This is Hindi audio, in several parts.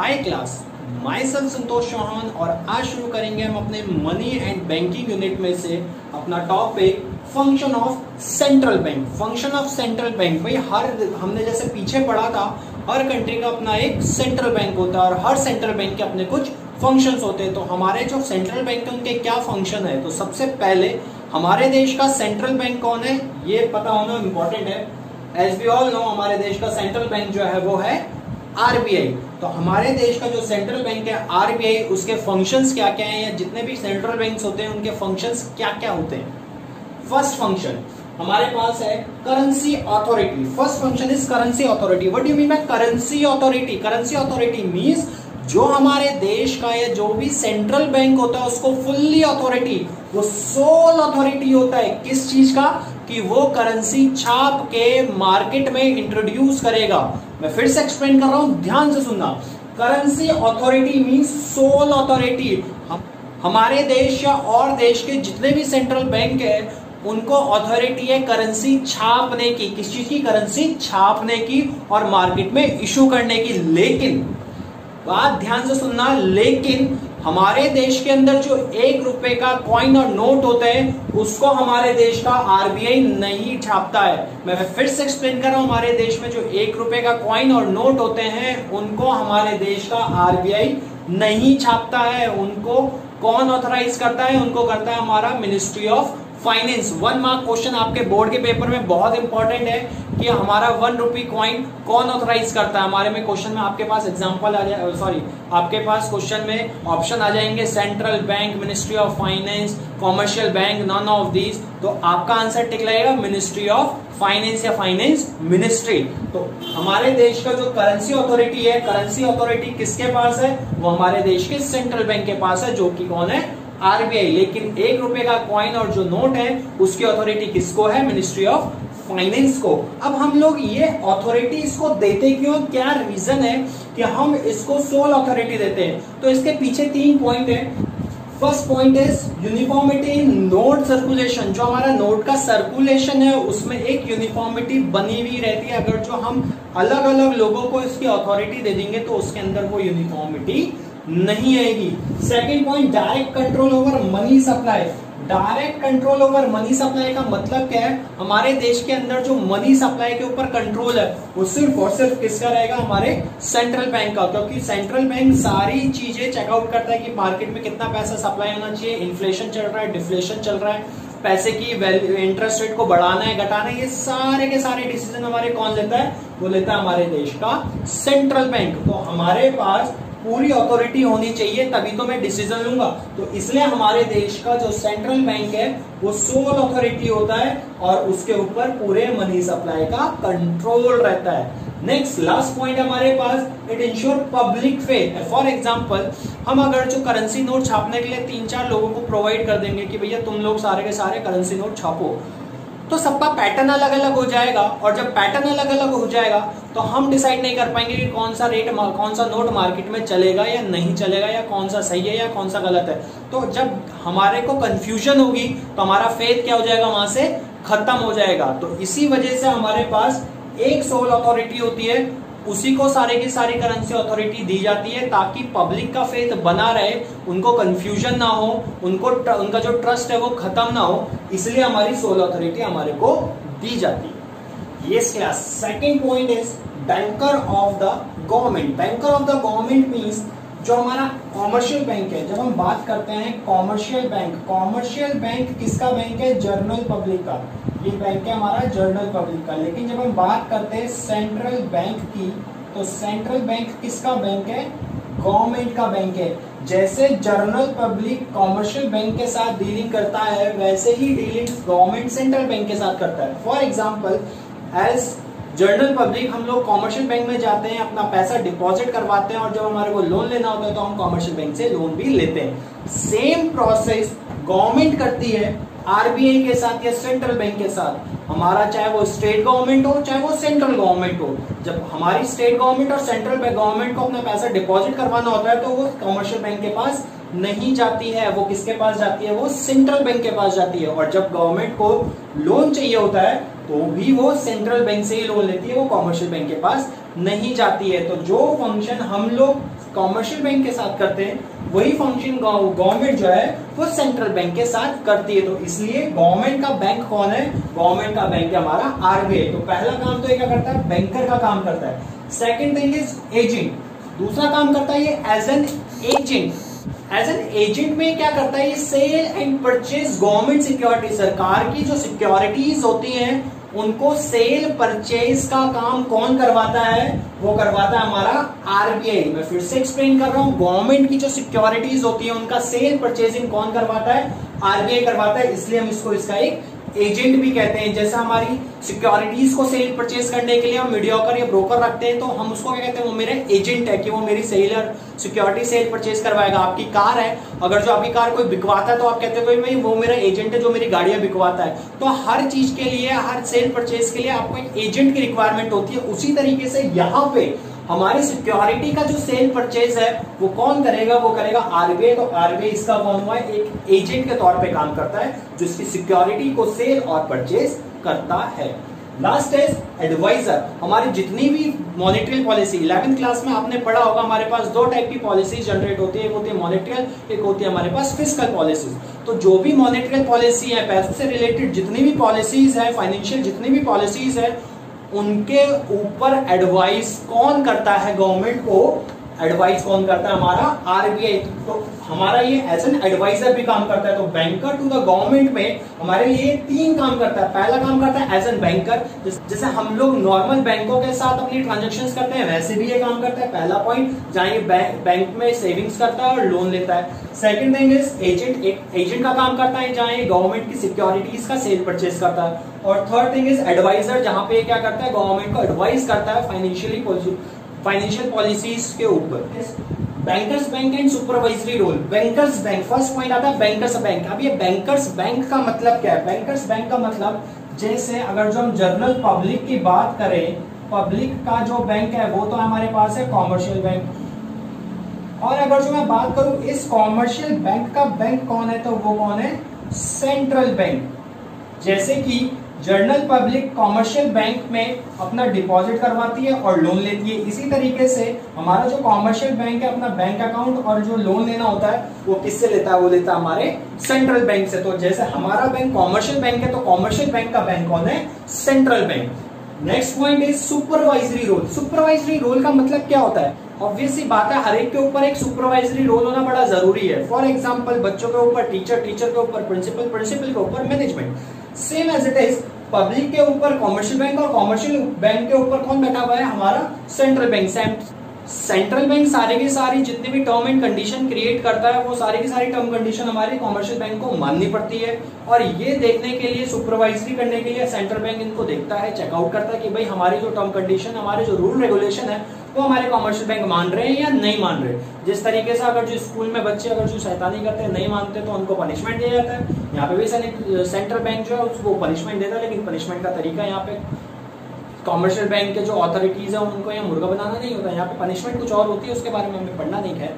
Hi class myself Santosh Chauhan और आज शुरू करेंगे हम अपने मनी एंड बैंकिंग यूनिट में से अपना topic function of central bank function of central bank भाई, हर, हमने जैसे पीछे पढ़ा था, हर कंट्री का अपना एक सेंट्रल बैंक होता है और हर सेंट्रल बैंक के अपने कुछ फ़ंक्शंस होते हैं। तो हमारे जो सेंट्रल बैंक है, उनके क्या फ़ंक्शन है? तो सबसे पहले हमारे देश का सेंट्रल बैंक कौन है? ये पता होना इंपॉर्टेंट है। एज वी ऑल नो हमारे देश का सेंट्रल बैंक जो है, वो है आरबीआई। तो हमारे देश का जो सेंट्रल बैंक है, आरबीआई, उसके फ़ंक्शंस क्या क्या हैं? या जितने भी सेंट्रल बैंक्स होते हैं, उनके फ़ंक्शंस क्या क्या होते हैं? फ़र्स्ट फ़ंक्शन हमारे पास है currency authority first function is currency authority what you mean by currency authority currency authority means जो हमारे देश का या जो भी सेंट्रल बैंक होता है, उसको फुल्ली अथॉरिटी वो सोल अथॉरिटी होता है। किस चीज़ का? कि वो करेंसी छाप के मार्केट में इंट्रोड्यूस करेगा। मैं फिर से एक्सप्लेन कर रहा हूँ, ध्यान से सुनना। Currency authority mean sole authority हम, हमारे देश या और देश के जितने भी सेंट्रल बैंक है, उनको अथॉरिटी है करेंसी छापने की, किस चीज़ की? करेंसी छापने की और मार्केट में इशू करने की। लेकिन, बात ध्यान से सुनना, लेकिन हमारे देश के अंदर जो एक रुपए का कॉइन और नोट होते हैं, उसको हमारे देश का आरबीआई नहीं छापता है। मैं फिर से एक्सप्लेन कर रहा हूँ, हमारे देश में जो एक रुपए का कॉइन और नोट होते हैं, उनको हमारे देश का आरबीआई नहीं छापता है। उनको कौन ऑथराइज करता है? उनको करता है हमारा ministry of finance one mark question आपके बोर्ड के पेपर में बहुत इंपॉर्टेंट है कि हमारा वन रुपी कॉइन कौन ऑथराइज करता है? हमारे में क्वेश्चन में आपके पास एग्जांपल आ जाए सॉरी आपके पास क्वेश्चन में ऑप्शन आ जाएँगे central bank ministry of finance commercial bank none of these तो आपका आंसर टिक लगेगा मिनिस्ट्री ऑफ़ फाइनेंस या फाइनेंस मिनिस्ट्री तो हमारे देश का जो करेंसी अथॉरिटी है करेंसी अथॉरिटी किसके पास है? वो हमारे देश के सेंट्रल बैंक के पास है, जो कि कौन है? आरबीआई लेकिन एक रुपए का कॉइन और जो नोट है, उसकी अथॉरिटी किसको है? मिनिस्ट्री ऑफ़ फाइनेंस को। अब हम लोग ये अथॉरिटी इसको देते क्यों? क्या रीजन है कि हम इसको सोल अथॉरिटी देते हैं? तो इसके पीछे तीन पॉइंट है। First point is uniformity in note circulation जो हमारा नोट का सर्कुलेशन है, उसमें एक यूनिफॉर्मिटी बनी हुई रहती है। अगर जो हम अलग अलग लोगों को इसकी अथॉरिटी दे देंगे तो उसके अंदर वो यूनिफॉर्मिटी नहीं आएगी। Second point direct control over money supply direct control over money supply का मतलब क्या है? हमारे देश के अंदर जो मनी सप्लाई के ऊपर कंट्रोल है, वो सिर्फ़ और सिर्फ़ किसका रहेगा? हमारे सेंट्रल बैंक का। क्योंकि सेंट्रल बैंक सारी चीज़ें चेकआउट करता है कि मार्केट में कितना पैसा सप्लाई होना चाहिए। इन्फ्लेशन चल रहा है डिफ्लेशन चल रहा है। पैसे की वैल्यू इंटरेस्ट रेट को बढ़ाना है, घटाना है, ये सारे के सारे डिसीज़न हमारे कौन लेता है? वो लेता है हमारे देश का सेंट्रल बैंक तो हमारे पास पूरी अथॉरिटी होनी चाहिए, तभी तो मैं डिसीज़न लूँगा। तो इसलिए हमारे देश का जो सेंट्रल बैंक है, वो सोल अथॉरिटी होता है और उसके ऊपर पूरे मनी सप्लाई का कंट्रोल रहता है। नेक्स्ट लास्ट पॉइंट हमारे पास it insure public faith for example हम अगर जो करेंसी नोट छापने के लिए तीन चार लोगों को प्रोवाइड कर देंगे कि भैया तुम लोग सारे के सारे करेंसी नोट छापो। तो सबका पैटर्न अलग अलग हो जाएगा और जब पैटर्न अलग अलग हो जाएगा तो हम डिसाइड नहीं कर पाएँगे कि कौन सा रेट कौन सा नोट मार्केट में चलेगा या नहीं चलेगा, या कौन सा सही है या कौन सा गलत है। तो जब हमारे को कंफ्यूजन होगी तो हमारा फेथ क्या हो जाएगा वहाँ से? खत्म हो जाएगा। तो इसी वजह से हमारे पास एक सोल अथॉरिटी होती है उसी को सारे की सारी करेंसी अथॉरिटी दी जाती है ताकि पब्लिक का फेथ बना रहे, उनको कंफ्यूजन ना हो, उनको उनका जो ट्रस्ट है वो खत्म ना हो, इसलिए हमारी सोल अथॉरिटी हमारे को दी जाती है। ये class second point is banker of the government banker of the government means जो हमारा कॉमर्शियल बैंक है, जब हम बात करते हैं कॉमर्शियल बैंक कॉमर्शियल बैंक किसका बैंक है? जर्नल पब्लिक का। ये बैंक है हमारा जर्नल पब्लिक का। लेकिन जब हम बात करते हैं सेंट्रल बैंक की तो सेंट्रल बैंक किसका बैंक है? गवर्नमेंट का बैंक है। जैसे जर्नल पब्लिक कॉमर्शियल बैंक के साथ डीलिंग करता है, वैसे ही डीलिंग गवर्नमेंट सेंट्रल बैंक के साथ करता है। For example as general public हम लोग कॉमर्शियल बैंक में जाते हैं, अपना पैसा डिपॉजिट करवाते हैं और जब हमारे को लोन लेना होता है तो हम कॉमर्शियल बैंक से लोन भी लेते हैं। सेम प्रोसेस गवर्नमेंट करती है आरबीआई के साथ या सेंट्रल बैंक के साथ। हमारा चाहे वो स्टेट गवर्नमेंट हो, चाहे वो सेंट्रल गवर्नमेंट हो। जब हमारी स्टेट गवर्नमेंट और सेंट्रल बैंक गवर्नमेंट को अपना पैसा डिपॉजिट करवाना होता है तो वो कॉमर्शियल बैंक के पास नहीं जाती है। वो किसके पास जाती है? वो सेंट्रल बैंक के पास जाती है। और जब गवर्नमेंट को लोन चाहिए होता है तो भी वो सेंट्रल बैंक से ही लोन लेती है, वो कॉमर्शियल बैंक के पास नहीं जाती है। तो जो फ़ंक्शन हम लोग कॉमर्शियल बैंक के साथ करते हैं, वही फ़ंक्शन गवर्नमेंट जो है, वो सेंट्रल बैंक के साथ करती है। तो इसलिए गवर्नमेंट का बैंक कौन है? गवर्नमेंट का बैंक है हमारा आरबीआई तो पहला काम तो ये क्या करता है? बैंकर का काम करता है। सेकेंड थिंग इज़ एजेंट दूसरा काम करता है ये as an agent as an agent में क्या करता है? ये sale and purchase government security सरकार की जो सिक्योरिटीज होती हैं उनको सेल परचेज का काम कौन करवाता है? वो करवाता है हमारा आरबीआई मैं फिर से एक्सप्लेन कर रहा हूँ। गवर्नमेंट की जो सिक्योरिटीज होती है, उनका सेल परचेजिंग कौन करवाता है? आरबीआई करवाता है, इसलिए हम इसको, इसका एक एजेंट भी कहते हैं, जैसे हमारी सिक्योरिटीज को सेल परचेज करने के लिए हम मीडियोकर या ब्रोकर रखते हैं तो हम उसको क्या कहते हैं, वो मेरे एजेंट है कि वो मेरी सेल और सिक्योरिटी सेल परचेज करवाएगा। आपकी कार है, अगर जो आपकी कार कोई बिकवाता है तो आप कहते हैं भाई, वो मेरा एजेंट है जो मेरी गाड़ियाँ बिकवाता है। तो हर चीज़ के लिए, हर सेल परचेज के लिए आपको एक एजेंट की रिक्वायरमेंट होती है। उसी तरीके से यहाँ पे हमारी सिक्योरिटी का जो सेल परचेज है, वो कौन करेगा? वो करेगा आरबीआई तो आरबीआई इसका कौन हुआ एक एजेंट के तौर पे काम करता है जो इसकी सिक्योरिटी को सेल और परचेज करता है। लास्ट इज़ एडवाइजर हमारी जितनी भी मॉनिटरी पॉलिसी इलेवेंथ क्लास में आपने पढ़ा होगा, हमारे पास दो टाइप की पॉलिसी जनरेट होती है, एक होती है मॉनिटरियल एक होती है हमारे पास फ़िज़िकल पॉलिसीज़ तो जो भी मॉनिटरियल पॉलिसी है, पैसों से रिलेटेड जितनी भी पॉलिसीज़ है फाइनेंशियल जितनी भी पॉलिसीज़ है उनके ऊपर एडवाइस कौन करता है गवर्नमेंट को? एडवाइस कौन करता है? हमारा आरबीआई तो हमारा ये एज एन एडवाइजर भी काम करता है। तो बैंकर टू द गवर्नमेंट में हमारे लिए तीन काम करता है। पहला काम करता है एज एन बैंकर जैसे हम लोग नॉर्मल बैंकों के साथ अपनी ट्रांजेक्शन करते हैं, वैसे भी ये काम करता है। पहला पॉइंट जहाँ ये बैंक में सेविंग्स करता है और लोन लेता है। सेकेंड थिंग इज़ एजेंट एक एजेंट का काम करता है, जहाँ ये गवर्नमेंट की सिक्योरिटीज का सेल परचेज करता है। और थर्ड थिंग इज़ एडवाइजर जहाँ पे क्या करता है? गवर्नमेंट को एडवाइस करता है फाइनेंशियली फाइनेंशियल पॉलिसीज़ के ऊपर. Bankers bank and supervisory role bankers bank first point आता है बैंकर्स बैंक अब ये बैंकर्स बैंक का मतलब क्या है? बैंकर्स बैंक का मतलब जैसे अगर जो हम जनरल पब्लिक की बात करें पब्लिक का जो बैंक है, वो तो हमारे पास है कॉमर्शियल बैंक और अगर जो मैं बात करूँ इस कॉमर्शियल बैंक का बैंक कौन है? तो वो कौन है? सेंट्रल बैंक जैसे कि जर्नल पब्लिक कॉमर्शियल बैंक में अपना डिपॉजिट करवाती है और लोन लेती है। इसी तरीके से हमारा जो कॉमर्शियल बैंक है, अपना बैंक अकाउंट और जो लोन लेना होता है, वो किससे लेता है? वो लेता है हमारे सेंट्रल बैंक से। तो जैसे हमारा बैंक कॉमर्शियल बैंक है तो कॉमर्शियल बैंक का बैंक कौन है? Central bank next point is supervisory role supervisory role का मतलब क्या होता है? ऑब्वियसली बात है हर एक के ऊपर एक सुपरवाइजरी रोल होना बड़ा ज़रूरी है। फॉर एग्ज़ाम्पल बच्चों के ऊपर टीचर टीचर के ऊपर प्रिंसिपल प्रिंसिपल के ऊपर management same as it is public के ऊपर कॉमर्शियल बैंक और कॉमर्शियल बैंक के ऊपर कौन बैठा हुआ है? हमारा सेंट्रल बैंक सेंट्रल बैंक सारी की सारी जितनी भी टर्म एंड कंडीशन क्रिएट करता है, वो सारे की सारी टर्म कंडीशन हमारे कॉमर्शियल बैंक को माननी पड़ती है। और ये देखने के लिए सुपरवाइजरी करने के लिए सेंट्रल बैंक इनको देखता है चेकआउट करता है कि भाई हमारी जो टर्म कंडीशन हमारे जो रूल रेगुलेशन है वो हमारे कॉमर्शियल बैंक मान रहे हैं या नहीं मान रहे? जिस तरीके से अगर जो स्कूल में बच्चे अगर जो शैतानी करते हैं, नहीं मानते तो उनको पनिशमेंट दिया जाता है। यहाँ पे भी सेंट्रल बैंक जो है, उसको पनिशमेंट देता है, लेकिन पनिशमेंट का तरीका यहाँ पे कॉमर्शियल बैंक के जो अथॉरिटीज है, उनको यहाँ मुर्गा बनाना नहीं होता। है यहाँ पे पनिशमेंट कुछ और होती है, उसके बारे में हमें पढ़ना नहीं है।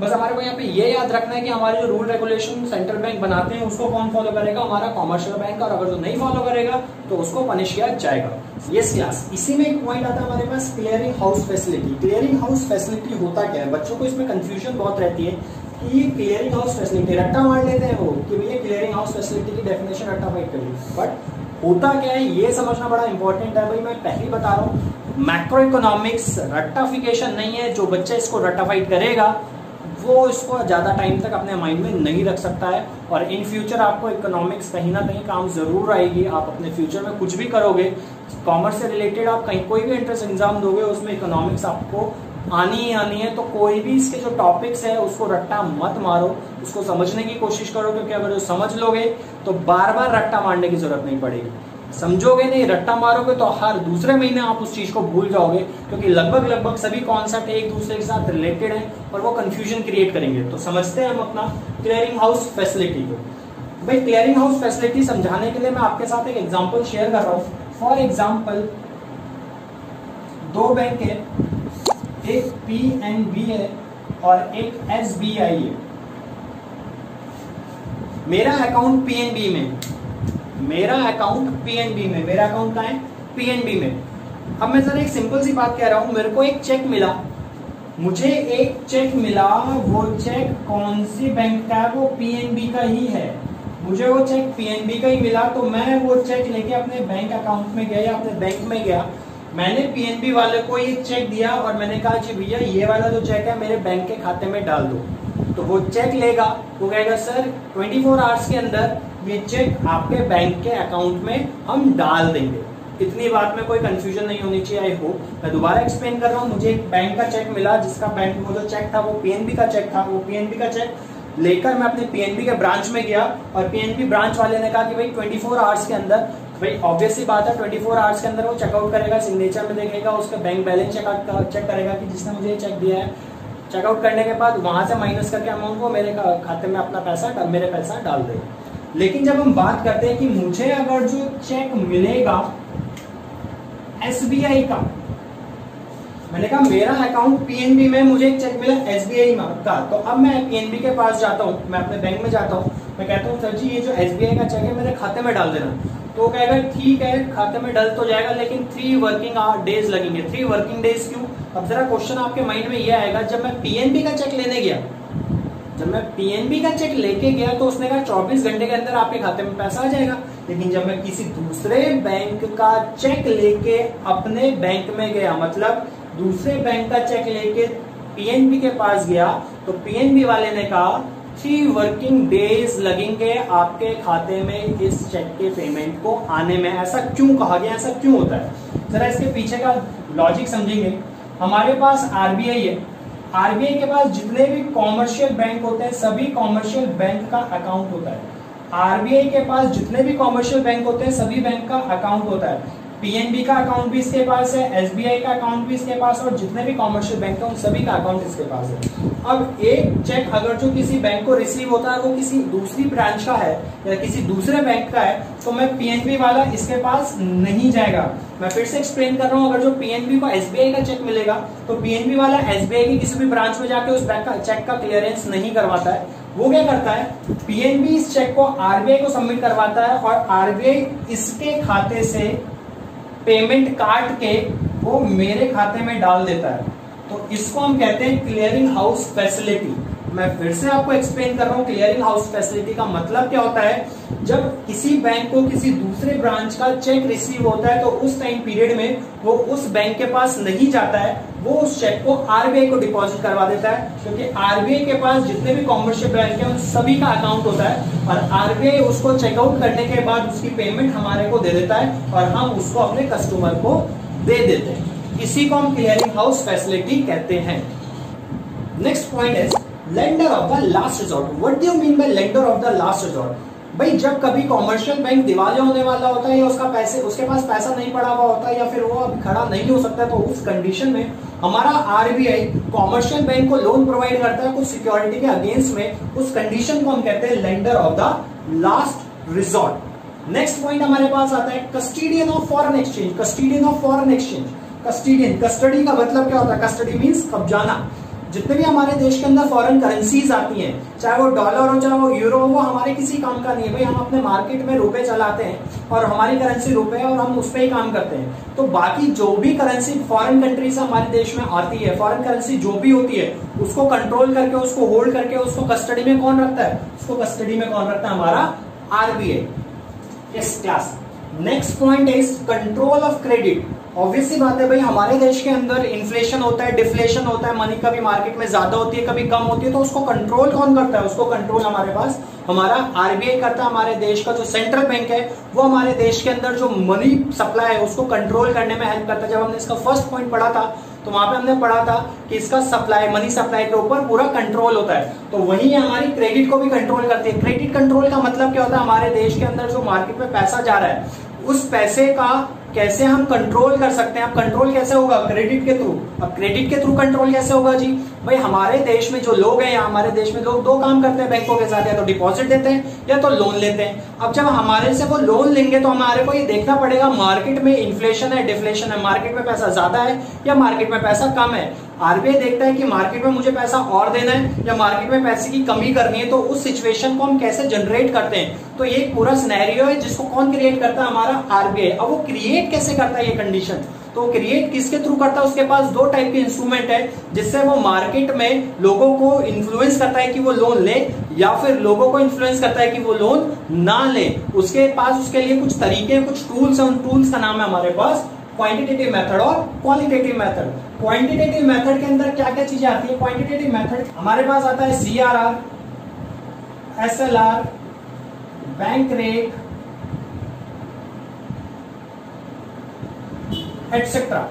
बस हमारे को यहाँ पे ये याद रखना है कि हमारे जो रूल रेगुलेशन सेंट्रल बैंक बनाते हैं, उसको कौन फॉलो करेगा? हमारा कॉमर्शियल बैंक और अगर जो नहीं फॉलो करेगा तो उसको पनिश किया जाएगा। यस क्लास इसी में एक पॉइंट आता है हमारे पास clearing house facility clearing house facility होता क्या है? बच्चों को इसमें कंफ्यूजन बहुत रहती है कि ये क्लियरिंग हाउस फैसिलिटी रट्टा मार लेते हैं वो, कि भैया क्लियरिंग हाउस फैसिलिटी की डेफिनेशन रट्टा फाइट करिए बट होता क्या है? ये समझना बड़ा इंपॉर्टेंट है। भाई, मैं पहले बता रहा हूँ मैक्रो इकोनॉमिक्स रट्टाफिकेशन नहीं है। जो बच्चा इसको रट्टाफाइट करेगा वो इसको ज़्यादा टाइम तक अपने माइंड में नहीं रख सकता है और इन फ्यूचर आपको इकोनॉमिक्स कहीं ना कहीं काम ज़रूर आएगी। आप अपने फ्यूचर में कुछ भी करोगे कॉमर्स से रिलेटेड आप कहीं कोई भी एंट्रेंस एग्ज़ाम दोगे, उसमें इकोनॉमिक्स आपको आनी ही आनी है। तो कोई भी इसके जो टॉपिक्स है, उसको रट्टा मत मारो। उसको समझने की कोशिश करो, क्योंकि अगर जो समझ लोगे तो बार बार रट्टा मारने की ज़रूरत नहीं पड़ेगी। समझोगे नहीं, रट्टा मारोगे तो हर दूसरे महीने आप उस चीज़ को भूल जाओगे, क्योंकि लगभग लगभग सभी कॉन्सेप्ट एक दूसरे के साथ रिलेटेड है और वो कंफ्यूजन क्रिएट करेंगे। तो समझते हैं हम अपना क्लियरिंग हाउस फैसिलिटी को। भाई क्लियरिंग हाउस फैसिलिटी समझाने के लिए मैं आपके साथ एक एग्ज़ाम्पल शेयर कर रहा हूँ। फॉर एग्ज़ाम्पल दो बैंक है, एक पी एन बी है और एक एस बी आई है। मेरा अकाउंट पी एन बी में मेरा अकाउंट पीएनबी में, मेरा अकाउंट कहा है? पीएनबी में। अब मैं सर एक सिंपल सी बात कह रहा हूँ, मेरे को एक चेक मिला। मुझे एक चेक मिला, वो चेक कौन सी बैंक का है? वो पीएनबी का ही है। मुझे वो चेक पीएनबी का ही मिला तो मैं वो चेक लेके अपने बैंक अकाउंट में गया या अपने बैंक में गया। मैंने पीएनबी वाले को ये चेक दिया और मैंने कहा, जी भैया, ये वाला जो चेक है, मेरे बैंक के खाते में डाल दो। तो वो चेक लेगा, वो कहेगा, सर 24 फोर आवर्स के अंदर ये चेक आपके बैंक के अकाउंट में हम डाल देंगे। इतनी बात में कोई कंफ्यूजन नहीं होनी चाहिए आई होप मैं दोबारा एक्सप्लेन कर रहा हूँ, मुझे एक बैंक का चेक मिला, जिसका बैंक वो जो चेक था, वो पीएनबी का चेक था, वो पीएनबी का चेक लेकर मैं अपने पीएनबी के ब्रांच में गया और पीएनबी ब्रांच वाले ने कहा कि भाई 24 फोर आवर्स के अंदर, भाई ऑब्वियसली बात है 24 फोर आवर्स के अंदर वो चेकआउट करेगा सिग्नेचर में देखेगा, उसका बैंक बैलेंस चेकआउट चेक करेगा कि जिसने मुझे चेक दिया है। चेकआउट करने के बाद वहाँ से माइनस करके अमाउंट को मेरे खाते में अपना पैसा, मेरे पैसा डाल देगा। लेकिन जब हम बात करते हैं कि मुझे अगर जो चेक मिलेगा एसबीआई का, मैंने कहा मेरा अकाउंट पीएनबी में मुझे एक चेक मिला एसबीआई का तो अब मैं पीएनबी के पास जाता हूँ, मैं अपने बैंक में जाता हूँ। मैं कहता हूँ, सर जी, ये जो एसबीआई का चेक है, मेरे खाते में डाल देना। तो वो कहेगा, ठीक है, खाते में डल तो जाएगा, लेकिन थ्री वर्किंग डेज़ लगेंगे। थ्री वर्किंग डेज़ क्यों? अब जरा क्वेश्चन आपके माइंड में ये आएगा, जब मैं पीएनबी का चेक लेने गया जब मैं पीएनबी का चेक लेके गया तो उसने कहा 24 घंटे के अंदर आपके खाते में पैसा आ जाएगा। लेकिन जब मैं किसी दूसरे बैंक का चेक लेके अपने बैंक में गया मतलब दूसरे बैंक का चेक लेके पीएनबी के पास गया तो पीएनबी वाले ने कहा, थ्री वर्किंग डेज़ लगेंगे आपके खाते में इस चेक के पेमेंट को आने में। ऐसा क्यों कहा गया? ऐसा क्यों होता है? जरा इसके पीछे का लॉजिक समझेंगे। हमारे पास आरबीआई है। आरबीआई के पास जितने भी कॉमर्शियल बैंक होते हैं, सभी कॉमर्शियल बैंक का अकाउंट होता है। आरबीआई के पास जितने भी कॉमर्शियल बैंक होते हैं, सभी बैंक का अकाउंट होता है। पीएनबी का अकाउंट भी इसके पास है एसबीआई का अकाउंट भी इसके पास और जितने भी कॉमर्शियल बैंक है उन सभी का अकाउंट इसके पास है। अब एक चेक अगर जो किसी बैंक को रिसीव होता है वो किसी दूसरी ब्रांच का है या किसी दूसरे बैंक का है तो मैं पीएनबी वाला इसके पास नहीं जाएगा। मैं फिर से एक्सप्लेन कर रहा हूँ, अगर जो पीएनबी को एसबीआई का चेक मिलेगा तो पीएनबी वाला एसबीआई की किसी भी ब्रांच में जाके उस बैंक का चेक का क्लियरेंस नहीं करवाता है। वो क्या करता है? पीएनबी इस चेक को आरबीआई को सबमिट करवाता है और आरबीआई इसके खाते से पेमेंट काट के वो मेरे खाते में डाल देता है। तो इसको हम कहते हैं क्लियरिंग हाउस फैसिलिटी। मैं फिर से आपको एक्सप्लेन कर रहा हूँ क्लियरिंग हाउस फैसिलिटी का मतलब क्या होता है? जब किसी बैंक को किसी दूसरे ब्रांच का चेक रिसीव होता है तो उस टाइम पीरियड में वो उस बैंक के पास नहीं जाता है। वो उस चेक को आरबीआई को डिपॉजिट करवा देता है, क्योंकि आरबीआई के पास जितने भी कॉमर्शियल बैंक है, उन सभी का अकाउंट होता है और आरबीआई उसको चेकआउट करने के बाद उसकी पेमेंट हमारे को दे देता है और हम उसको अपने कस्टमर को दे देते हैं। इसी को हम क्लियरिंग हाउस फैसिलिटी कहते हैं। नेक्स्ट पॉइंट है lender of the last resort what do you mean by lender of the last resort भाई, जब कभी कॉमर्शियल बैंक दिवालिया होने वाला होता है या उसका पैसे, उसके पास पैसा नहीं पड़ा हुआ होता है या फिर वो खड़ा नहीं हो सकता तो उस कंडीशन में हमारा आरबीआई कॉमर्शियल बैंक को लोन प्रोवाइड करता है कुछ सिक्योरिटी के अगेंस्ट में। उस कंडीशन को हम कहते हैं lender of the last resort next point हमारे पास आता है custodian of foreign exchange custodian of foreign exchange custodian custody का मतलब क्या होता है? कस्टडी मीन्स कब्जाना। जितने भी हमारे देश के अंदर फॉरेन करेंसीज आती हैं, चाहे वो डॉलर हो, चाहे वो यूरो हो, वो हमारे किसी काम का नहीं है। भाई, हम अपने मार्केट में रुपए चलाते हैं और हमारी करेंसी रुपए है और हम उस पर ही काम करते हैं। तो बाकी जो भी करेंसी फॉरेन कंट्री से हमारे देश में आती है फॉरेन करेंसी जो भी होती है, उसको कंट्रोल करके, उसको होल्ड करके, उसको कस्टडी में कौन रखता है? उसको कस्टडी में कौन रखता है? हमारा RBI class next point is control of credit obviously बात है भाई, हमारे देश के अंदर इन्फ्लेशन होता है डिफ्लेशन होता है मनी कभी मार्केट में ज़्यादा होती है, कभी कम होती है तो उसको कंट्रोल कौन करता है? उसको कंट्रोल हमारे पास, हमारा आरबीआई करता है, हमारे देश का जो सेंट्रल बैंक है, वो हमारे देश के अंदर जो मनी सप्लाई है, उसको कंट्रोल करने में हेल्प करता है। जब हमने इसका फ़र्स्ट पॉइंट पढ़ा था तो वहाँ पे हमने पढ़ा था कि इसका सप्लाई मनी सप्लाई के ऊपर पूरा कंट्रोल होता है। तो वही हमारी क्रेडिट को भी कंट्रोल करती है। क्रेडिट कंट्रोल का मतलब क्या होता है? हमारे देश के अंदर जो मार्केट में पैसा जा रहा है उस पैसे का कैसे हम कंट्रोल कर सकते हैं? अब कंट्रोल कैसे होगा? क्रेडिट के थ्रू अब क्रेडिट के थ्रू कंट्रोल कैसे होगा जी? भाई, हमारे देश में जो लोग हैं, या हमारे देश में लोग दो काम करते हैं बैंकों के साथ, या तो डिपॉजिट देते हैं, या तो लोन लेते हैं। अब जब हमारे से वो लोन लेंगे तो हमारे को ये देखना पड़ेगा मार्केट में इन्फ्लेशन है डिफ्लेशन है मार्केट में पैसा ज़्यादा है, या मार्केट में पैसा कम है? आरबीआई देखता है कि मार्केट में मुझे पैसा और देना है या मार्केट में पैसे की कमी करनी है तो उस सिचुएशन को हम कैसे जनरेट करते हैं? तो ये पूरा सिनेरियो है जिसको कौन क्रिएट करता है? हमारा आरबीआई। अब वो क्रिएट कैसे करता है ये कंडीशन तो क्रिएट किसके थ्रू करता है? उसके पास दो टाइप के इंस्ट्रूमेंट है, जिससे वो मार्केट में लोगों को इन्फ्लुएंस करता है कि वो लोन ले, या फिर लोगों को इन्फ्लुएंस करता है कि वो लोन ना ले। उसके पास उसके लिए कुछ तरीके कुछ टूल्स है। उन टूल्स का नाम है हमारे पास क्वांटिटेटिव मेथड और क्वालिटेटिव मेथड क्वांटिटेटिव मेथड के अंदर क्या क्या चीज़ें आती है? क्वांटिटेटिव मेथड हमारे पास आता है C R R bank rate etcetera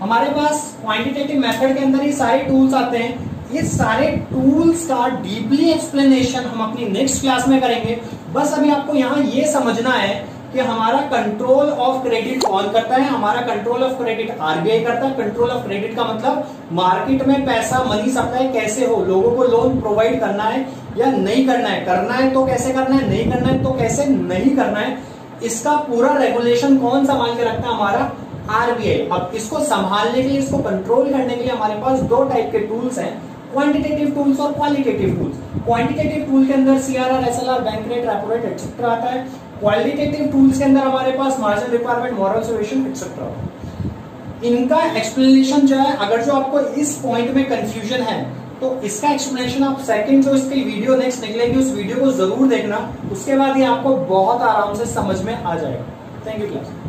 हमारे पास क्वांटिटेटिव मेथड के अंदर ये सारे टूल्स आते हैं। ये सारे टूल्स का डीपली एक्सप्लेनेशन हम अपनी नेक्स्ट क्लास में करेंगे। बस अभी आपको यहाँ ये समझना है कि हमारा कंट्रोल ऑफ़ क्रेडिट कौन करता है, हमारा कंट्रोल ऑफ़ क्रेडिट आरबीआई करता है। कंट्रोल ऑफ़ क्रेडिट का मतलब मार्केट में पैसा मनी सप्लाई कैसे हो? लोगों को लोन प्रोवाइड करना है या नहीं करना है? करना है तो कैसे करना है? नहीं करना है तो कैसे नहीं करना है? इसका पूरा रेगुलेशन कौन संभाल के रखता है? हमारा आरबीआई अब इसको संभालने के लिए, इसको कंट्रोल करने के लिए हमारे पास दो टाइप के टूल्स हैं। क्वांटिटेटिव टूल्स और क्वालिटेटिव टूल्स क्वांटिटेटिव टूल के अंदर CRR SLR bank rate repo rate etcetera आता है। क्वालिटेटिव टूल्स के अंदर हमारे पास margin requirement moral solution etcetera इनका एक्सप्लेनेशन जो है, अगर जो आपको इस पॉइंट में कंफ्यूजन है तो इसका एक्सप्लेनेशन आप सेकंड जो इसकी वीडियो नेक्स्ट निकलेगी, उस वीडियो को ज़रूर देखना। उसके बाद ये आपको बहुत आराम से समझ में आ जाएगा। Thank you class